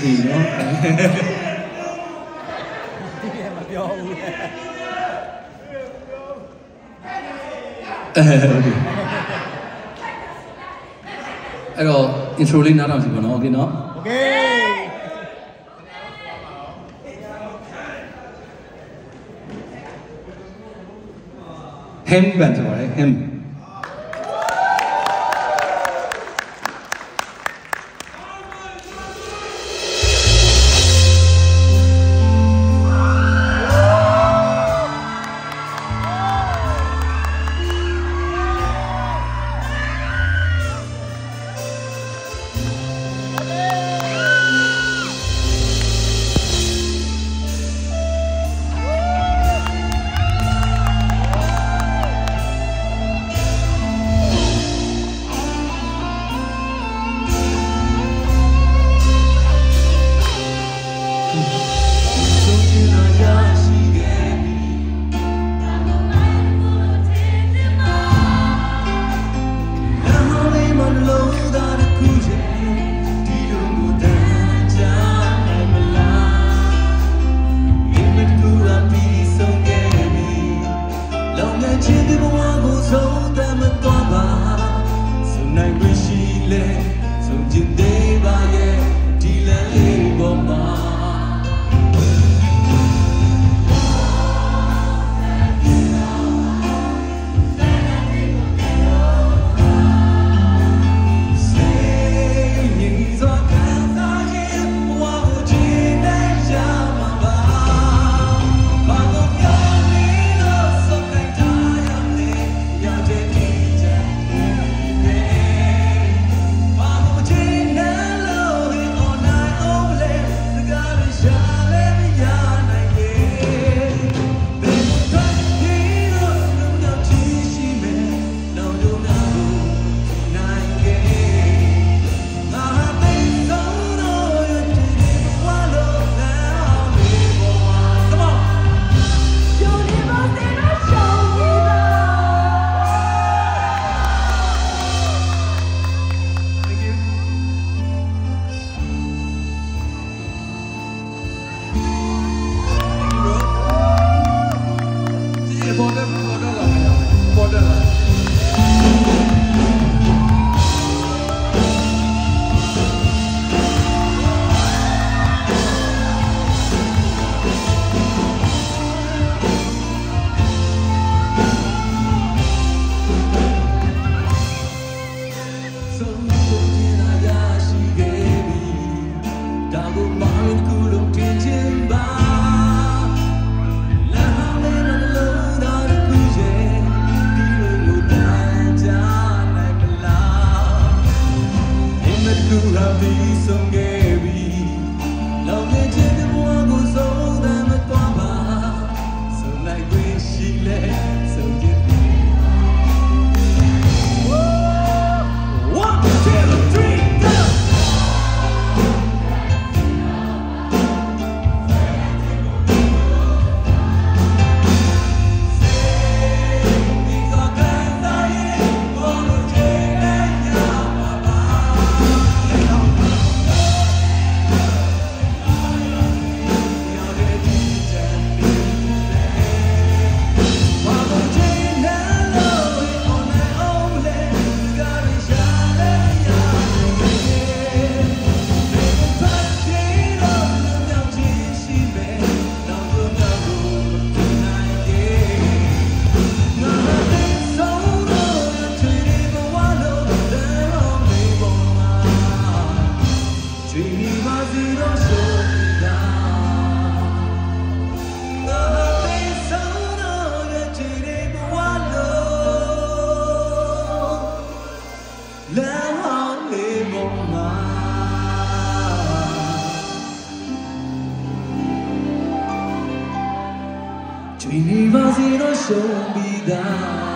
ဒီနော်မပြောဘူးအဲဟုတ်ပြီအဲ့တော့ intro လေးနားထောင်ကြည့်ပါနော်โอเคနော်โอเค hem band ဆိုပါတယ် 曾经的 tu habis som Gaby. Inimas e noi sono bidati